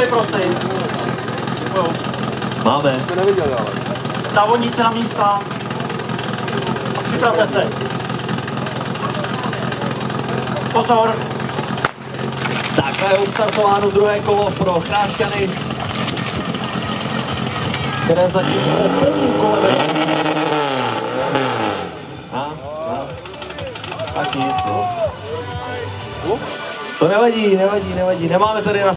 prosím. Máme. To neviděl, ale. Závodníci na místa. A připravte se. Pozor. Tak a je odstartováno druhé kolo pro Chrášťany, které zatím po prvním kole. A, a, tak nic, no. To nevadí, nevadí, nevadí. Nemáme tady na